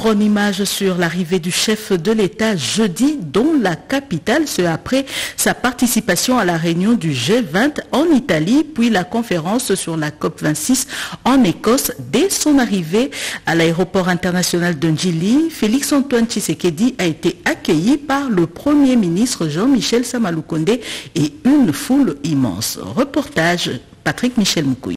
en image sur l'arrivée du chef de l'État jeudi dans la capitale, ce après sa participation à la réunion du G20 en Italie, puis la conférence sur la COP26 en Écosse. Dès son arrivée à l'aéroport international de Njili, Félix-Antoine Tshisekedi a été accueilli par le Premier ministre Jean-Michel Samaloukonde et une foule immense. Reportage Patrick Michel Moukoui.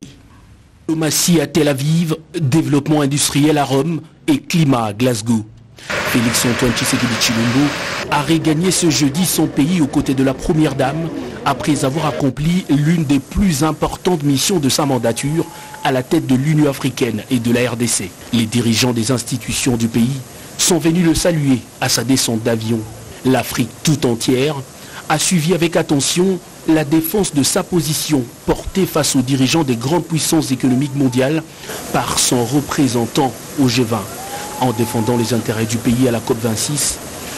Tel Aviv, développement industriel à Rome et climat à Glasgow. Félix-Antoine Tshisekedi Chilombo a regagné ce jeudi son pays aux côtés de la Première Dame après avoir accompli l'une des plus importantes missions de sa mandature à la tête de l'Union africaine et de la RDC. Les dirigeants des institutions du pays sont venus le saluer à sa descente d'avion. L'Afrique tout entière a suivi avec attention la défense de sa position portée face aux dirigeants des grandes puissances économiques mondiales par son représentant au G20. En défendant les intérêts du pays à la COP26,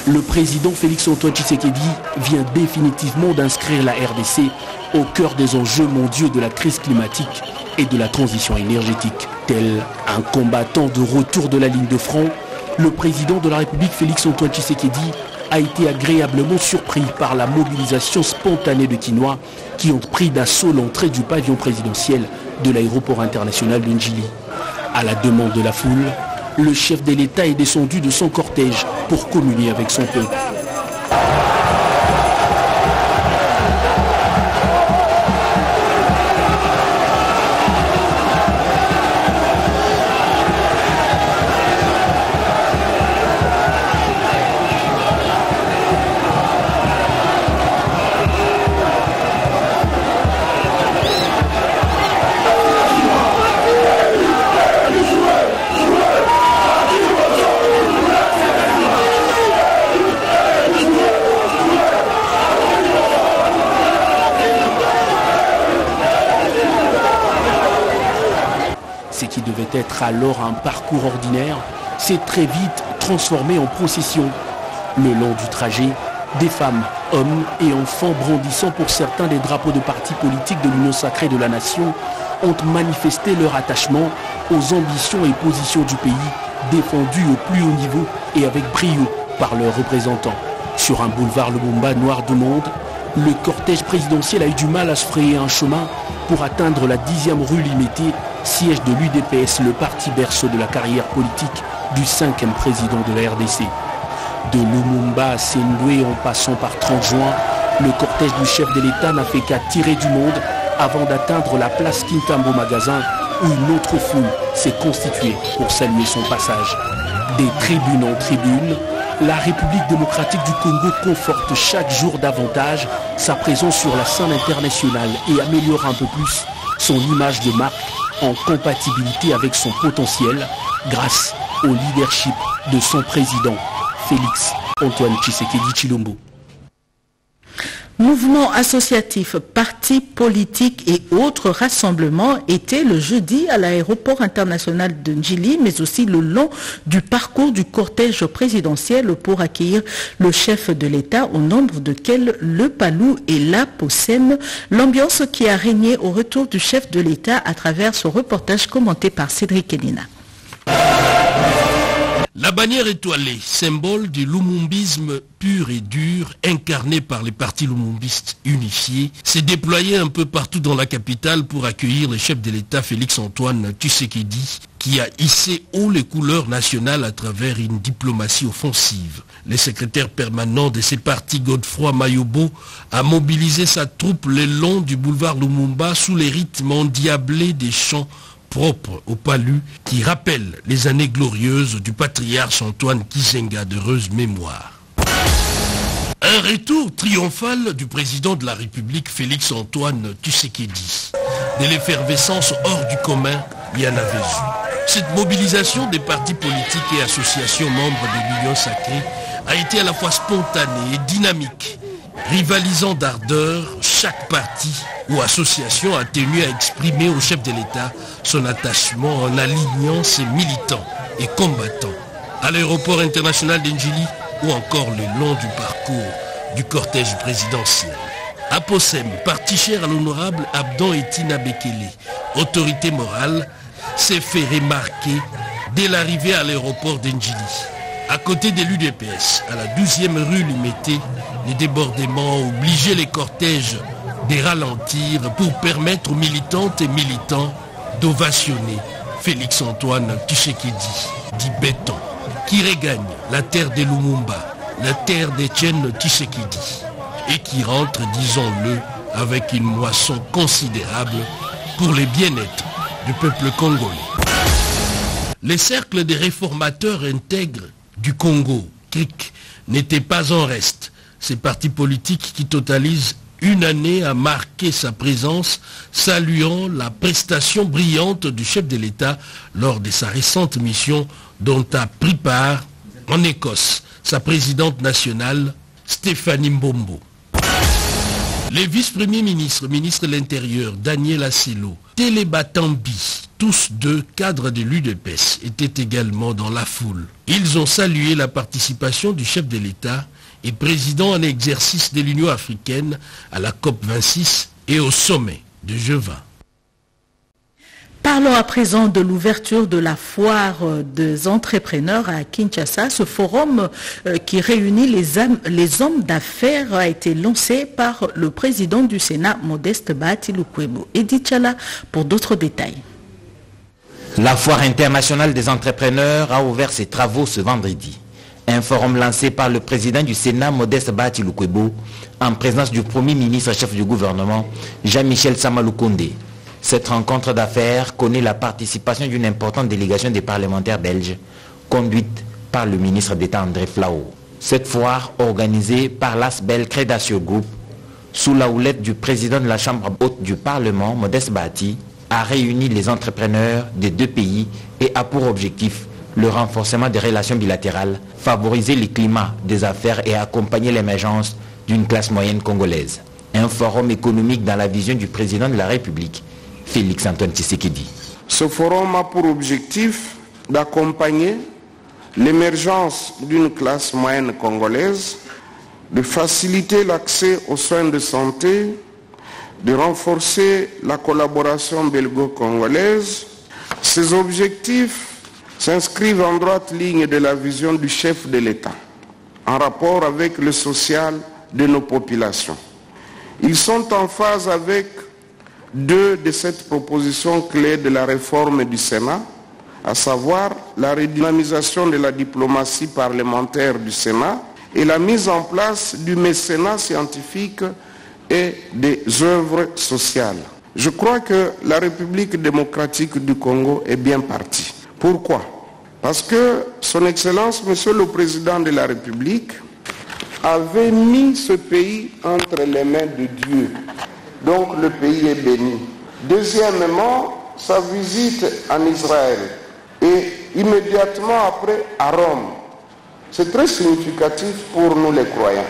le président Félix-Antoine Tshisekedi vient définitivement d'inscrire la RDC au cœur des enjeux mondiaux de la crise climatique et de la transition énergétique. Tel un combattant de retour de la ligne de front, le président de la République Félix-Antoine Tshisekedi a été agréablement surpris par la mobilisation spontanée de Quinois qui ont pris d'assaut l'entrée du pavillon présidentiel de l'aéroport international de Njili. À la demande de la foule, le chef de l'État est descendu de son cortège pour communier avec son peuple. Alors un parcours ordinaire s'est très vite transformé en procession. Le long du trajet, des femmes, hommes et enfants brandissant pour certains les drapeaux de partis politiques de l'Union sacrée de la nation ont manifesté leur attachement aux ambitions et positions du pays défendues au plus haut niveau et avec brio par leurs représentants. Sur un boulevard Lumumba noir de monde, le cortège présidentiel a eu du mal à se frayer un chemin pour atteindre la dixième rue Limété, siège de l'UDPS, le parti berceau de la carrière politique du cinquième président de la RDC. De Lumumba à Sendoué en passant par 30 juin, le cortège du chef de l'État n'a fait qu'à tirer du monde avant d'atteindre la place Quintambo Magasin où une autre foule s'est constituée pour saluer son passage. Des tribunes en tribunes, la République démocratique du Congo conforte chaque jour davantage sa présence sur la scène internationale et améliore un peu plus son image de marque en compatibilité avec son potentiel grâce au leadership de son président, Félix Antoine Tshisekedi Chilombo. Mouvements associatifs, partis politiques et autres rassemblements étaient le jeudi à l'aéroport international de Njili, mais aussi le long du parcours du cortège présidentiel pour accueillir le chef de l'État, au nombre de quels le Palou et la Possem. L'ambiance qui a régné au retour du chef de l'État à travers ce reportage commenté par Cédric Elina. La bannière étoilée, symbole du lumumbisme pur et dur, incarné par les partis lumumbistes unifiés, s'est déployée un peu partout dans la capitale pour accueillir le chef de l'État Félix-Antoine Tshisekedi, qui a hissé haut les couleurs nationales à travers une diplomatie offensive. Le secrétaire permanent de ces partis, Godefroy Mayobo, a mobilisé sa troupe le long du boulevard Lumumba sous les rythmes endiablés des chants propre au palu qui rappelle les années glorieuses du patriarche Antoine Kizenga d'heureuse mémoire. Un retour triomphal du président de la République Félix Antoine Tshisekedi. De l'effervescence hors du commun, il y en avait eu. Cette mobilisation des partis politiques et associations membres de l'Union sacrée a été à la fois spontanée et dynamique. Rivalisant d'ardeur, chaque parti ou association a tenu à exprimer au chef de l'État son attachement en alignant ses militants et combattants à l'aéroport international d'Enjili ou encore le long du parcours du cortège présidentiel. À Possem, parti cher à l'honorable Abdon Etina Bekele, autorité morale, s'est fait remarquer dès l'arrivée à l'aéroport d'Enjili. À côté de l'UDPS, à la 12e rue Limité, les débordements obligeaient les cortèges de ralentir pour permettre aux militantes et militants d'ovationner Félix Antoine Tshisekedi, dit béton, qui regagne la terre de Lumumba, la terre d'Etienne Tshisekedi, et qui rentre, disons-le, avec une moisson considérable pour les bien-être du peuple congolais. Les cercles des réformateurs intègres du Congo, CRIC, n'étaient pas en reste. Ces partis politiques qui totalisent une année à marquer sa présence, saluant la prestation brillante du chef de l'État lors de sa récente mission dont a pris part en Écosse sa présidente nationale, Stéphanie Mbombo. Les vice-premiers ministres, ministre de l'Intérieur, Daniel Asselo, Télébatambi, tous deux cadres de l'UDPS, étaient également dans la foule. Ils ont salué la participation du chef de l'État et président en exercice de l'Union africaine à la COP26 et au sommet de G20. Parlons à présent de l'ouverture de la foire des entrepreneurs à Kinshasa. Ce forum qui réunit les, hommes d'affaires a été lancé par le président du Sénat, Modeste Bahati Lukwebo. Edith Chala pour d'autres détails. La foire internationale des entrepreneurs a ouvert ses travaux ce vendredi. Un forum lancé par le président du Sénat, Modeste Bahati Lukwebo, en présence du premier ministre chef du gouvernement, Jean-Michel Samaloukonde. Cette rencontre d'affaires connaît la participation d'une importante délégation des parlementaires belges, conduite par le ministre d'État André Flao. Cette foire, organisée par l'Asbel Crédatio Group, sous la houlette du président de la Chambre haute du Parlement, Modeste Bahati, a réuni les entrepreneurs des deux pays et a pour objectif le renforcement des relations bilatérales, favoriser le climat des affaires et accompagner l'émergence d'une classe moyenne congolaise. Un forum économique dans la vision du président de la République, Félix Antoine Tshisekedi. Ce forum a pour objectif d'accompagner l'émergence d'une classe moyenne congolaise, de faciliter l'accès aux soins de santé, de renforcer la collaboration belgo-congolaise. Ces objectifs s'inscrivent en droite ligne de la vision du chef de l'État, en rapport avec le social de nos populations. Ils sont en phase avec deux de cette proposition clé de la réforme du Sénat, à savoir la redynamisation de la diplomatie parlementaire du Sénat et la mise en place du mécénat scientifique et des œuvres sociales. Je crois que la République démocratique du Congo est bien partie. Pourquoi? Parce que Son Excellence, Monsieur le Président de la République, avait mis ce pays entre les mains de Dieu. Donc le pays est béni. Deuxièmement, sa visite en Israël et immédiatement après à Rome. C'est très significatif pour nous les croyants.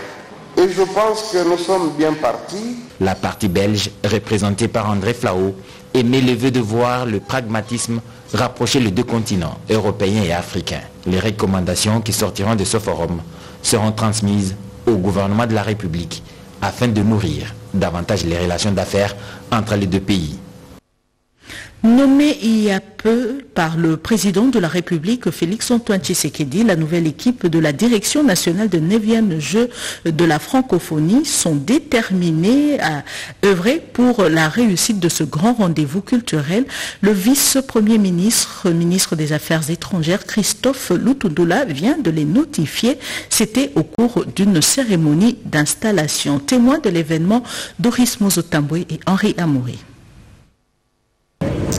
Et je pense que nous sommes bien partis. La partie belge, représentée par André Flao, émet le vœu de voir le pragmatisme rapprocher les deux continents, européens et africains. Les recommandations qui sortiront de ce forum seront transmises au gouvernement de la République afin de nourrir davantage les relations d'affaires entre les deux pays. Nommé il y a peu par le président de la République, Félix Antoine Tshisekedi, la nouvelle équipe de la Direction nationale de 9e Jeux de la francophonie sont déterminés à œuvrer pour la réussite de ce grand rendez-vous culturel. Le vice-premier ministre, ministre des Affaires étrangères, Christophe Lutundula, vient de les notifier. C'était au cours d'une cérémonie d'installation. Témoin de l'événement, Doris Mozotambwe et Henri Amouri.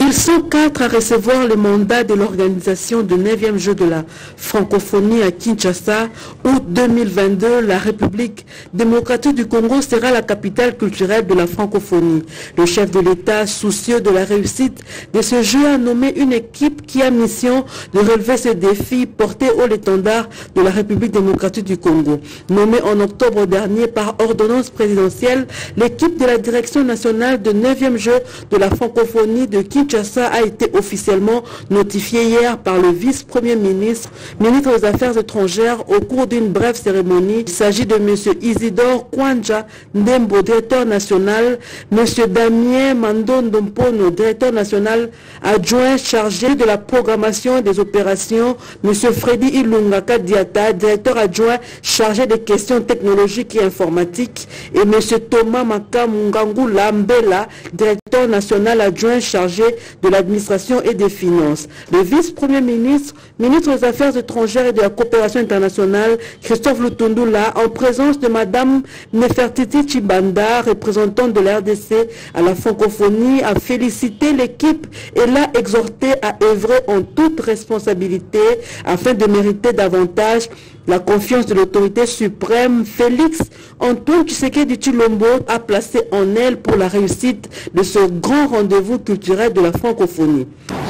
Ils sont quatre à recevoir le mandat de l'organisation du 9e jeu de la francophonie à Kinshasa. Août 2022, la République démocratique du Congo sera la capitale culturelle de la francophonie. Le chef de l'État, soucieux de la réussite de ce jeu, a nommé une équipe qui a mission de relever ce défi porté au l'étendard de la République démocratique du Congo. Nommée en octobre dernier par ordonnance présidentielle, l'équipe de la direction nationale du 9e jeu de la francophonie de Kinshasa Kinshasa a été officiellement notifié hier par le vice-premier ministre, ministre des Affaires étrangères, au cours d'une brève cérémonie. Il s'agit de M. Isidore Kwanja Ndembo, directeur national, M. Damien Mandondompono, directeur national adjoint chargé de la programmation des opérations, M. Freddy Ilungaka Diata, directeur adjoint chargé des questions technologiques et informatiques, et M. Thomas Makamungangu Lambela, directeur national adjoint chargé de l'administration et des finances. Le vice-premier ministre, ministre des Affaires étrangères et de la coopération internationale, Christophe Lutundula, en présence de Mme Nefertiti Chibanda, représentante de la RDC à la francophonie, a félicité l'équipe et l'a exhorté à œuvrer en toute responsabilité afin de mériter davantage la confiance de l'autorité suprême, Félix Antoine Tshisekedi Chilombo a placé en elle pour la réussite de ce grand rendez-vous culturel de la francophonie.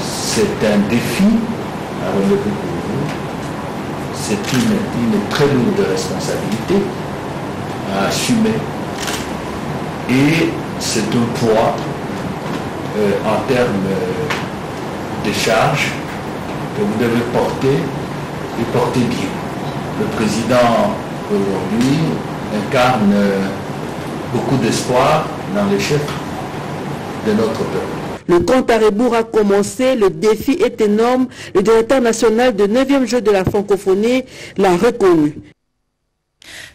C'est un défi à relever pour vous. C'est une, très lourde responsabilité à assumer. Et c'est un poids euh, en termes euh, de charges que vous devez porter et porter bien. Le président aujourd'hui incarne beaucoup d'espoir dans les chefs de notre peuple. Le compte à rebours a commencé, le défi est énorme. Le directeur national de 9e jeu de la francophonie l'a reconnu.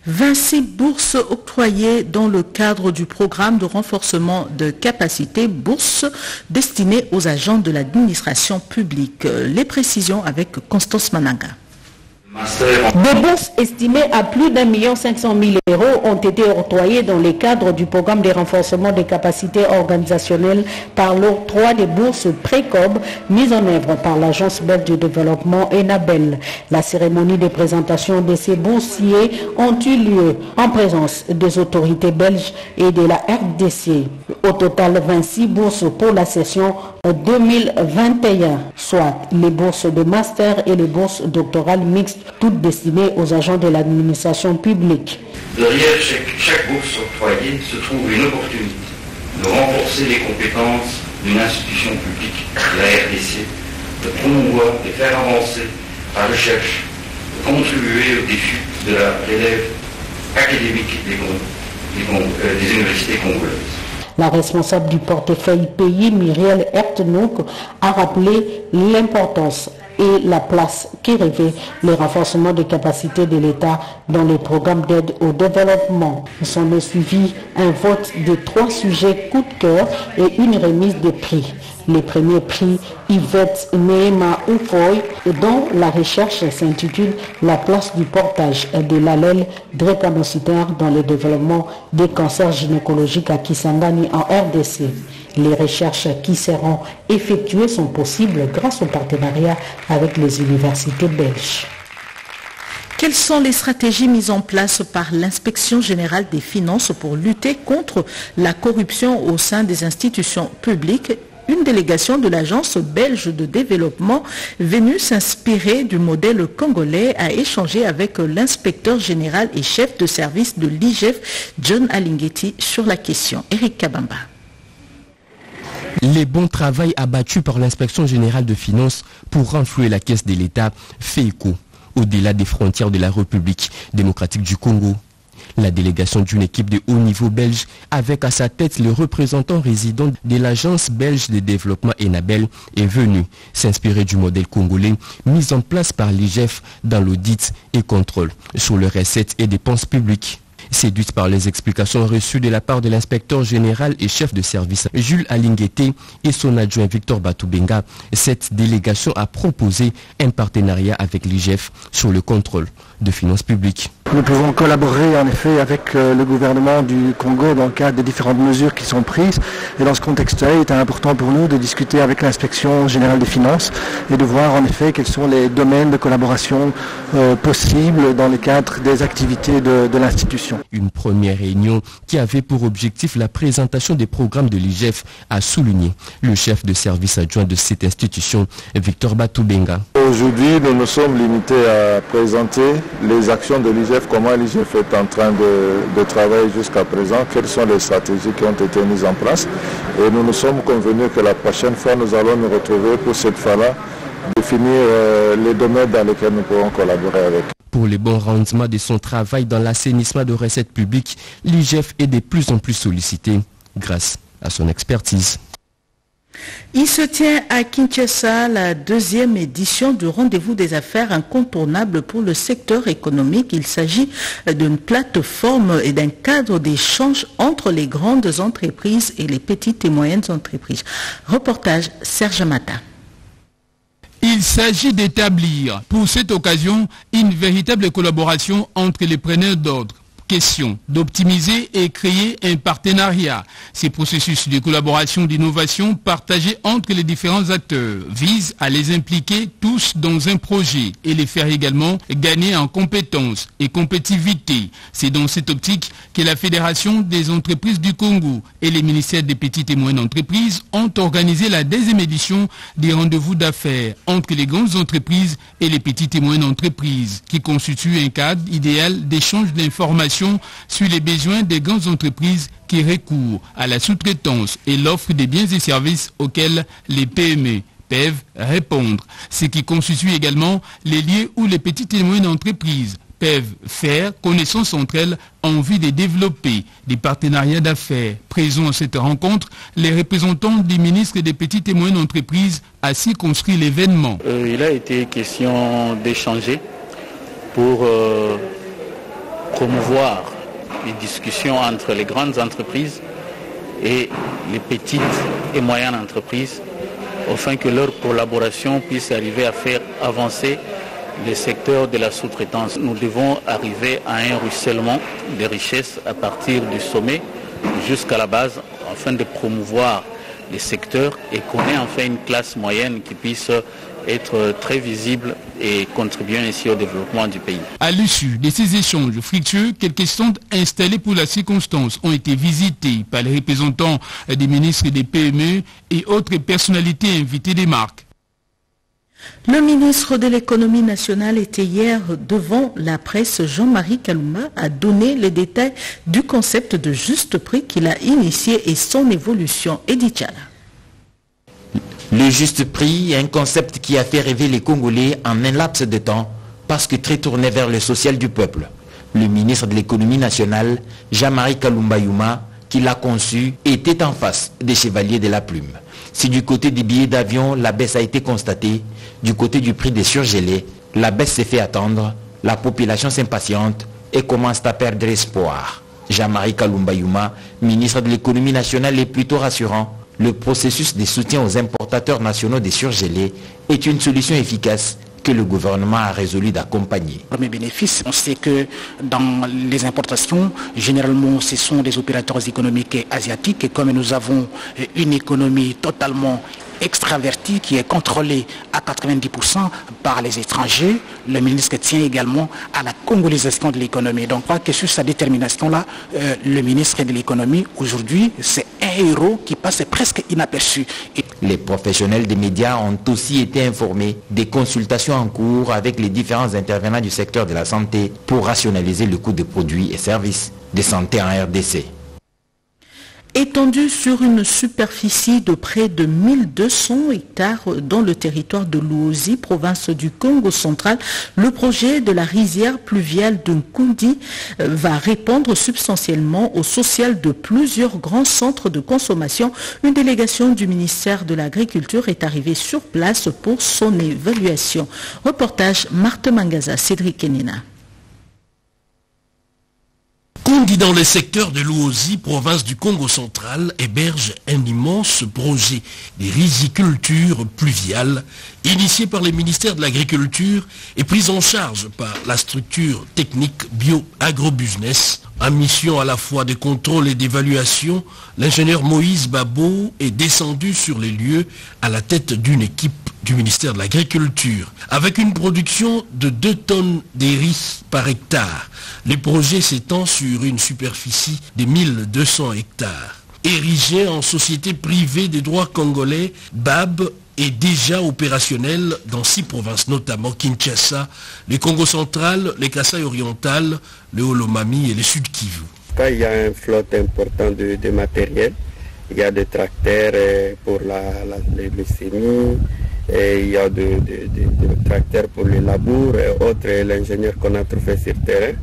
26 bourses octroyées dans le cadre du programme de renforcement de capacité, bourses destinées aux agents de l'administration publique. Les précisions avec Constance Mananga. Des bourses estimées à plus d'un million cinq cent mille euros ont été octroyées dans le cadre du programme de renforcement des capacités organisationnelles par l'octroi des bourses PRECOB mises en œuvre par l'Agence belge de développement ENABEL. La cérémonie de présentation de ces boursiers ont eu lieu en présence des autorités belges et de la RDC. Au total, 26 bourses pour la session 2021, soit les bourses de master et les bourses doctorales mixtes toutes destinées aux agents de l'administration publique. Derrière chaque, chaque, bourse octroyée se trouve une opportunité de renforcer les compétences d'une institution publique, la RDC, de promouvoir et faire avancer la recherche, de contribuer au défi de la relève académique des, des, euh, des universités congolaises. La responsable du portefeuille pays, Muriel Ertenouk, a rappelé l'importance et la place qui revêt le renforcement des capacités de l'État dans les programmes d'aide au développement. S'en est suivi un vote de trois sujets coup de cœur et une remise de prix. Les premiers prix Yvette Nehema Oufoy, dont la recherche s'intitule La place du portage de l'allèle drépanocytaire dans le développement des cancers gynécologiques à Kisangani en RDC. Les recherches qui seront effectuées sont possibles grâce au partenariat avec les universités belges. Quelles sont les stratégies mises en place par l'inspection générale des finances pour lutter contre la corruption au sein des institutions publiques une délégation de l'Agence belge de développement venue s'inspirer du modèle congolais a échangé avec l'inspecteur général et chef de service de l'IGF, John Alinghetti, sur la question. Eric Kabamba. Les bons travail abattus par l'inspection générale de finances pour renflouer la caisse de l'État fait écho au-delà des frontières de la République démocratique du Congo. La délégation d'une équipe de haut niveau belge avec à sa tête le représentant résident de l'agence belge de développement Enabel est venu s'inspirer du modèle congolais mis en place par l'IGF dans l'audit et contrôle sur les recettes et dépenses publiques. Séduite par les explications reçues de la part de l'inspecteur général et chef de service Jules Alingueté et son adjoint Victor Batoubenga, cette délégation a proposé un partenariat avec l'IGF sur le contrôle de finances publiques. Nous pouvons collaborer en effet avec euh, le gouvernement du Congo dans le cadre des différentes mesures qui sont prises. Et dans ce contexte-là, il est important pour nous de discuter avec l'inspection générale des finances et de voir en effet quels sont les domaines de collaboration euh, possibles dans le cadre des activités de, de l'institution. Une première réunion qui avait pour objectif la présentation des programmes de l'IGF a souligné le chef de service adjoint de cette institution, Victor Batoubenga. Aujourd'hui, nous nous sommes limités à présenter les actions de l'IGF comment l'IGF est en train de, de travailler jusqu'à présent, quelles sont les stratégies qui ont été mises en place. Et nous nous sommes convenus que la prochaine fois, nous allons nous retrouver pour cette fois-là définir euh, les domaines dans lesquels nous pourrons collaborer avec. Pour le bon rendement de son travail dans l'assainissement de recettes publiques, l'IGF est de plus en plus sollicité grâce à son expertise. Il se tient à Kinshasa la deuxième édition du rendez-vous des affaires incontournable pour le secteur économique. Il s'agit d'une plateforme et d'un cadre d'échange entre les grandes entreprises et les petites et moyennes entreprises. Reportage Serge Mata. Il s'agit d'établir pour cette occasion une véritable collaboration entre les preneurs d'ordre question d'optimiser et créer un partenariat. Ces processus de collaboration d'innovation partagés entre les différents acteurs visent à les impliquer tous dans un projet et les faire également gagner en compétences et compétitivité. C'est dans cette optique que la Fédération des entreprises du Congo et les ministères des petites et moyennes entreprises ont organisé la deuxième édition des rendez-vous d'affaires entre les grandes entreprises et les petites et moyennes entreprises qui constituent un cadre idéal d'échange d'informations sur les besoins des grandes entreprises qui recourent à la sous-traitance et l'offre des biens et services auxquels les PME peuvent répondre, ce qui constitue également les lieux où les petites et moyennes entreprises peuvent faire connaissance entre elles en vue de développer des partenariats d'affaires. Présents à cette rencontre, les représentants du ministre des petites et moyennes entreprises a circonscrit l'événement. Euh, il a été question d'échanger pour euh, promouvoir les discussions entre les grandes entreprises et les petites et moyennes entreprises afin que leur collaboration puisse arriver à faire avancer les secteurs de la sous-traitance. Nous devons arriver à un ruissellement des richesses à partir du sommet jusqu'à la base afin de promouvoir les secteurs et qu'on ait enfin une classe moyenne qui puisse être très visible et contribuer ainsi au développement du pays. À l'issue de ces échanges fructueux, quelques stands installés pour la circonstance ont été visités par les représentants des ministres des PME et autres personnalités invitées des marques. Le ministre de l'économie nationale était hier devant la presse. Jean-Marie Kalouma a donné les détails du concept de juste prix qu'il a initié et son évolution. Edith Chala. Le juste prix est un concept qui a fait rêver les Congolais en un laps de temps parce que très tourné vers le social du peuple. Le ministre de l'économie nationale, Jean-Marie Kalumba Yuma, qui l'a conçu, était en face des chevaliers de la plume. Si du côté des billets d'avion, la baisse a été constatée, du côté du prix des surgelés, la baisse s'est fait attendre, la population s'impatiente et commence à perdre espoir. Jean-Marie Kalumba Yuma, ministre de l'économie nationale, est plutôt rassurant le processus de soutien aux importateurs nationaux des surgelés est une solution efficace que le gouvernement a résolu d'accompagner. Mes bénéfices, on sait que dans les importations, généralement, ce sont des opérateurs économiques asiatiques et comme nous avons une économie totalement extraverti qui est contrôlé à 90% par les étrangers. Le ministre tient également à la congolisation de l'économie. Donc, pas que sur sa détermination-là, euh, le ministre de l'économie, aujourd'hui, c'est un héros qui passe presque inaperçu. Les professionnels des médias ont aussi été informés des consultations en cours avec les différents intervenants du secteur de la santé pour rationaliser le coût des produits et services de santé en RDC. Étendu sur une superficie de près de 1200 hectares dans le territoire de Luozi, province du Congo central, le projet de la rizière pluviale de Nkundi euh, va répondre substantiellement au social de plusieurs grands centres de consommation. Une délégation du ministère de l'Agriculture est arrivée sur place pour son évaluation. Reportage Marthe Mangaza, Cédric Kenina. Kundi dans le secteur de Luozi, province du Congo central, héberge un immense projet de riziculture pluviale initié par le ministère de l'Agriculture et pris en charge par la structure technique bio-agrobusiness. En mission à la fois de contrôle et d'évaluation, l'ingénieur Moïse Babo est descendu sur les lieux à la tête d'une équipe du ministère de l'Agriculture, avec une production de 2 tonnes de par hectare. Le projet s'étend sur une superficie de 1200 hectares. Érigé en société privée des droits congolais, BAB est déjà opérationnel dans six provinces, notamment Kinshasa, le Congo central, les Kassai oriental, le Holomami et le Sud Kivu. il y a une flotte importante de, matériel, il y a des tracteurs pour la, la, les semis, et il y a des tracteurs pour les labours et autres. L'ingénieur qu'on a trouvé sur terrain,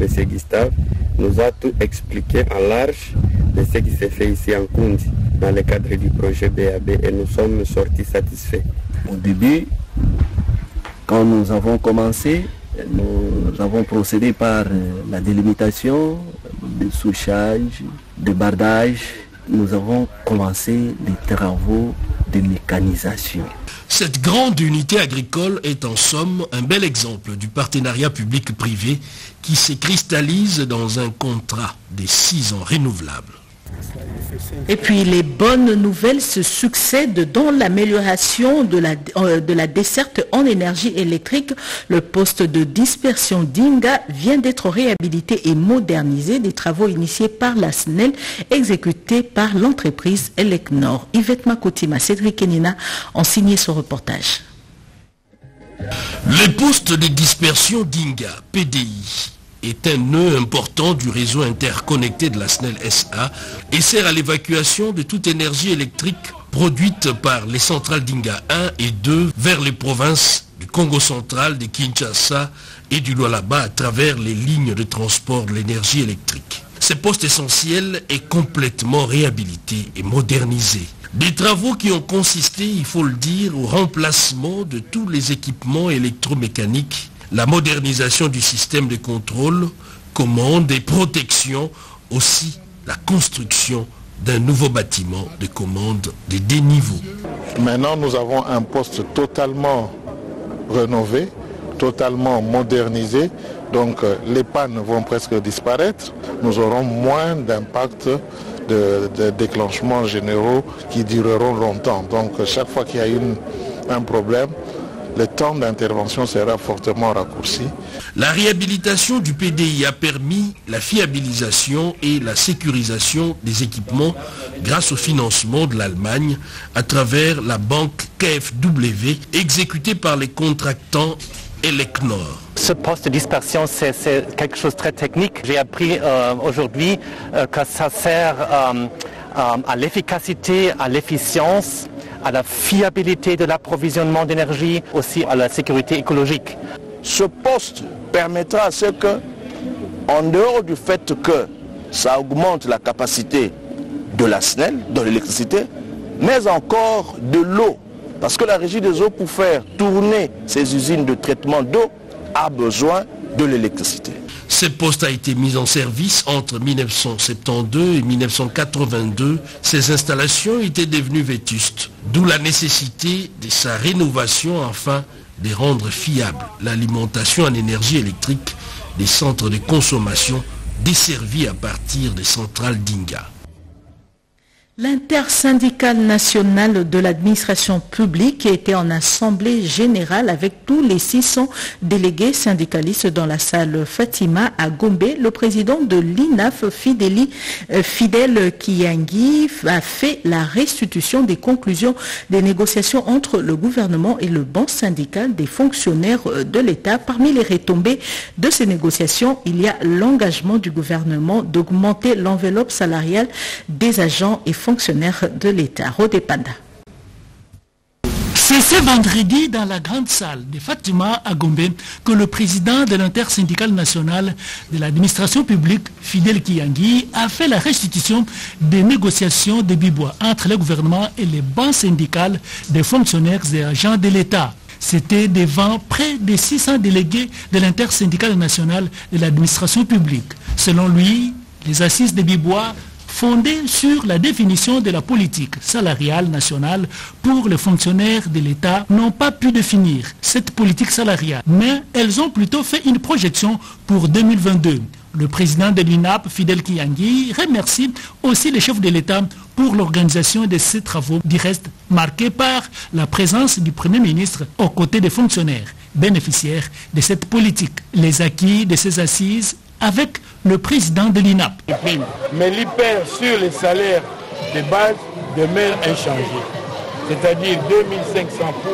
M. Gustave, nous a tout expliqué en large de ce qui s'est fait ici en Kundi dans le cadre du projet BAB et nous sommes sortis satisfaits. Au début, quand nous avons commencé, nous avons procédé par euh, la délimitation, le souchage, le bardage. Nous avons commencé les travaux de mécanisation. Cette grande unité agricole est en somme un bel exemple du partenariat public-privé qui se cristallise dans un contrat des six ans renouvelables. Et puis les bonnes nouvelles se succèdent dans l'amélioration de la, euh, de la desserte en énergie électrique. Le poste de dispersion d'Inga vient d'être réhabilité et modernisé des travaux initiés par la SNEL exécutés par l'entreprise Elecnor. Yvette Makoutima, Cédric Enina ont signé ce reportage. Les postes de dispersion d'Inga, PDI, est un nœud important du réseau interconnecté de la SNEL SA et sert à l'évacuation de toute énergie électrique produite par les centrales d'Inga 1 et 2 vers les provinces du Congo central, de Kinshasa et du Lualaba à travers les lignes de transport de l'énergie électrique. Ce poste essentiel est complètement réhabilité et modernisé. Des travaux qui ont consisté, il faut le dire, au remplacement de tous les équipements électromécaniques la modernisation du système de contrôle, commande et protection, aussi la construction d'un nouveau bâtiment de commande de déniveau. Maintenant, nous avons un poste totalement rénové, totalement modernisé. Donc euh, les pannes vont presque disparaître. Nous aurons moins d'impact de, déclenchements généraux qui dureront longtemps. Donc chaque fois qu'il y a un problème, le temps d'intervention sera fortement raccourci. La réhabilitation du PDI a permis la fiabilisation et la sécurisation des équipements grâce au financement de l'Allemagne à travers la banque KfW exécutée par les contractants Elecnor. Ce poste de dispersion, c'est quelque chose de très technique. J'ai appris euh, aujourd'hui euh, que ça sert euh, à l'efficacité, à l'efficience à la fiabilité de l'approvisionnement d'énergie, aussi à la sécurité écologique. Ce poste permettra à ce que, en dehors du fait que ça augmente la capacité de la SNEL, de l'électricité, mais encore de l'eau. Parce que la régie des eaux, pour faire tourner ces usines de traitement d'eau, a besoin de l'électricité. Ce poste a été mis en service entre 1972 et 1982. Ces installations étaient devenues vétustes, d'où la nécessité de sa rénovation afin de rendre fiable l'alimentation en énergie électrique des centres de consommation desservis à partir des centrales d'Inga. L'intersyndicale nationale de l'administration publique était en assemblée générale avec tous les 600 délégués syndicalistes dans la salle Fatima à Gombe. Le président de l'INAF, euh, Fidel Kiyangi, a fait la restitution des conclusions des négociations entre le gouvernement et le banc syndical des fonctionnaires euh, de l'État. Parmi les retombées de ces négociations, il y a l'engagement du gouvernement d'augmenter l'enveloppe salariale des agents et fonctionnaire de l'État. Rodépanda. C'est ce vendredi dans la grande salle de Fatima à Gombe que le président de l'intersyndicale nationale de l'administration publique, Fidel Kiyangi, a fait la restitution des négociations de Bibois entre le gouvernement et les banques syndicales des fonctionnaires et agents de l'État. C'était devant près de 600 délégués de l'intersyndicale nationale de l'administration publique. Selon lui, les assises de Bibois fondée sur la définition de la politique salariale nationale pour les fonctionnaires de l'État n'ont pas pu définir cette politique salariale, mais elles ont plutôt fait une projection pour 2022. Le président de l'INAP, Fidel Kiyangi, remercie aussi les chefs de l'État pour l'organisation de ces travaux, du reste marqués par la présence du Premier ministre aux côtés des fonctionnaires bénéficiaires de cette politique. Les acquis de ces assises avec le président de l'INAP. Mais l'hyper sur les salaires de base demeure inchangé. c'est-à-dire 2500 pour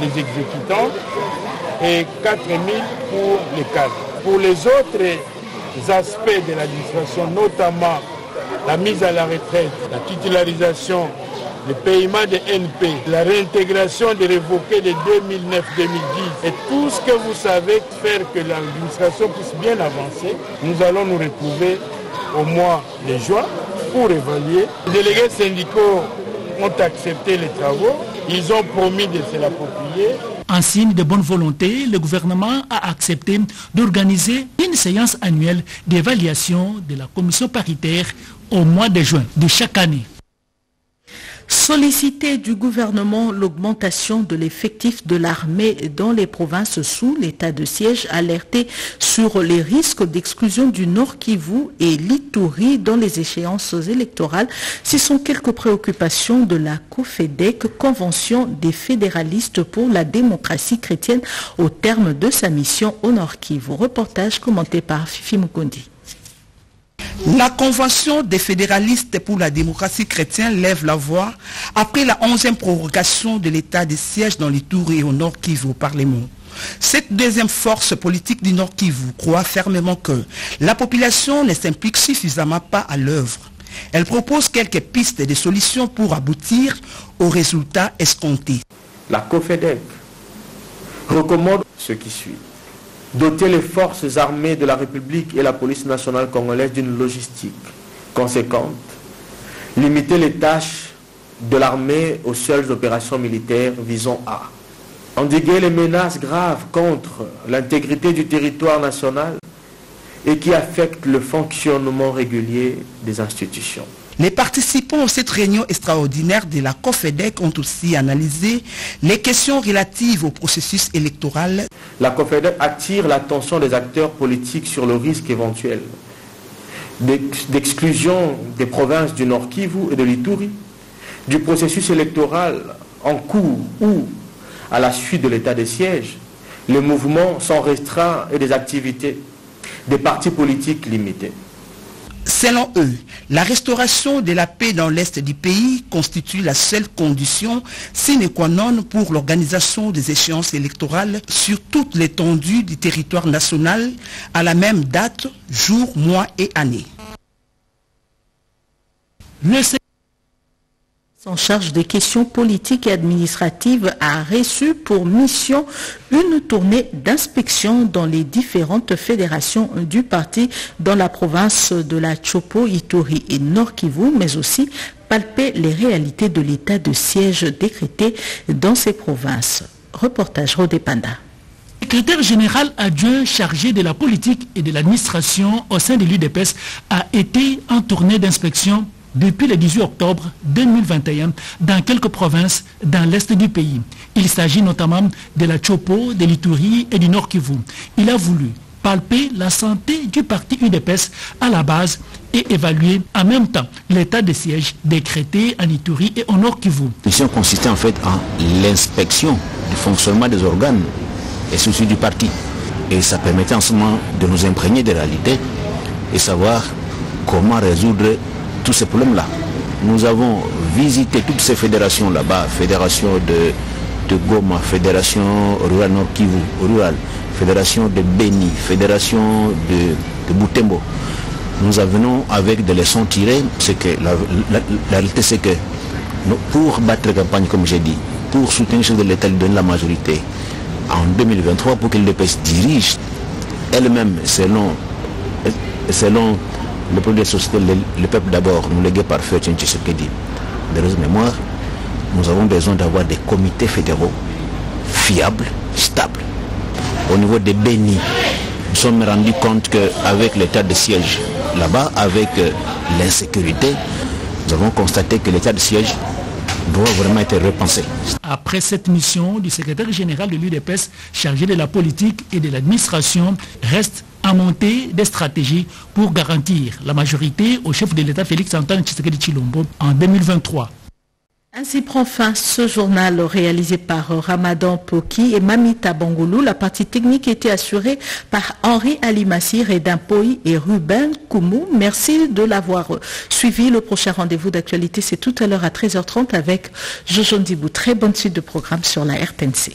les exécutants et 4000 pour les cadres. Pour les autres aspects de l'administration, notamment la mise à la retraite, la titularisation, le paiement des NP, la réintégration des révoqués de 2009-2010 et tout ce que vous savez faire que l'administration puisse bien avancer, nous allons nous retrouver au mois de juin pour évaluer. Les délégués syndicaux ont accepté les travaux, ils ont promis de se l'approprier. En signe de bonne volonté, le gouvernement a accepté d'organiser une séance annuelle d'évaluation de la commission paritaire au mois de juin de chaque année. Solliciter du gouvernement l'augmentation de l'effectif de l'armée dans les provinces sous l'état de siège, alerter sur les risques d'exclusion du Nord Kivu et l'Itourie dans les échéances électorales. Ce sont quelques préoccupations de la COFEDEC, Convention des fédéralistes pour la démocratie chrétienne, au terme de sa mission au Nord Kivu. Reportage commenté par Fifi Mukundi. La Convention des fédéralistes pour la démocratie chrétienne lève la voix après la onzième prorogation de l'état de siège dans les tours et au Nord Kivu au Parlement. Cette deuxième force politique du Nord Kivu croit fermement que la population ne s'implique suffisamment pas à l'œuvre. Elle propose quelques pistes de solutions pour aboutir aux résultats escomptés. La COFEDEC recommande ce qui suit doter les forces armées de la République et la police nationale congolaise d'une logistique conséquente, limiter les tâches de l'armée aux seules opérations militaires visant à endiguer les menaces graves contre l'intégrité du territoire national et qui affectent le fonctionnement régulier des institutions. Les participants à cette réunion extraordinaire de la COFEDEC ont aussi analysé les questions relatives au processus électoral. La COFEDEC attire l'attention des acteurs politiques sur le risque éventuel d'exclusion des provinces du Nord Kivu et de l'Ituri du processus électoral en cours ou à la suite de l'état de siège. Les mouvements sont restreints et des activités des partis politiques limités. Selon eux, la restauration de la paix dans l'Est du pays constitue la seule condition sine qua non pour l'organisation des échéances électorales sur toute l'étendue du territoire national à la même date, jour, mois et année. En charge des questions politiques et administratives a reçu pour mission une tournée d'inspection dans les différentes fédérations du parti dans la province de la Chopo, Ituri et Nord Kivu, mais aussi palper les réalités de l'état de siège décrété dans ces provinces. Reportage Rodépanda. Le secrétaire général adjoint chargé de la politique et de l'administration au sein de l'UDPS a été en tournée d'inspection depuis le 18 octobre 2021 dans quelques provinces dans l'est du pays. Il s'agit notamment de la Chopo, de l'Ituri et du Nord Kivu. Il a voulu palper la santé du parti UDPS à la base et évaluer en même temps l'état de siège décrété en Ituri et au Nord Kivu. La mission consistait en fait en l'inspection du fonctionnement des organes et ceci du parti. Et ça permettait en ce moment de nous imprégner des réalités et savoir comment résoudre tous ces problèmes-là. Nous avons visité toutes ces fédérations là-bas, fédération de, de Goma, fédération rurale Nord Kivu, rural, fédération de Beni, fédération de, de Boutembo. Nous avenons avec des leçons tirées, c'est que la, la, réalité c'est que pour battre la campagne, comme j'ai dit, pour soutenir ceux de l'État, lui donner la majorité, en 2023, pour que l'EPS dirige elle-même selon, selon le produit des le, le peuple d'abord, nous légué par Feu Tshisekedi, de raison mémoire, nous avons besoin d'avoir des comités fédéraux fiables, stables. Au niveau des bénis, nous sommes rendus compte qu'avec l'état de siège là-bas, avec euh, l'insécurité, nous avons constaté que l'état de siège doit vraiment être repensé. Après cette mission du secrétaire général de l'UDPS chargé de la politique et de l'administration, reste à monter des stratégies pour garantir la majorité au chef de l'État Félix Antoine Tshisekedi Chilombo en 2023. Ainsi prend fin ce journal réalisé par Ramadan Poki et Mamita Bangoulou. La partie technique était assurée par Henri Alimassi, Redin Poi et Ruben Koumou. Merci de l'avoir suivi. Le prochain rendez-vous d'actualité, c'est tout à l'heure à 13h30 avec Jojo Ndibou. Très bonne suite de programme sur la RTNC.